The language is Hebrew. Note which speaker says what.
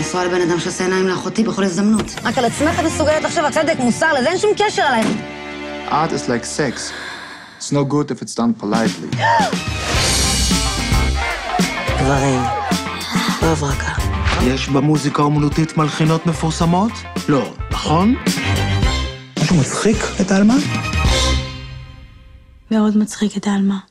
Speaker 1: נשואה בן אדם שעושה עיניים לאחותי בכל הזדמנות.
Speaker 2: רק על עצמך את מסוגלת לחשוב על צדק, מוסר, לזה אין שום קשר אלייך.
Speaker 3: Art is like sex. It's no good if it's done politely.
Speaker 4: גברים, לא הברקה.
Speaker 5: יש במוזיקה אומנותית מלחינות מפורסמות? לא, נכון? משהו מצחיק את עלמה?
Speaker 6: מאוד מצחיק את עלמה.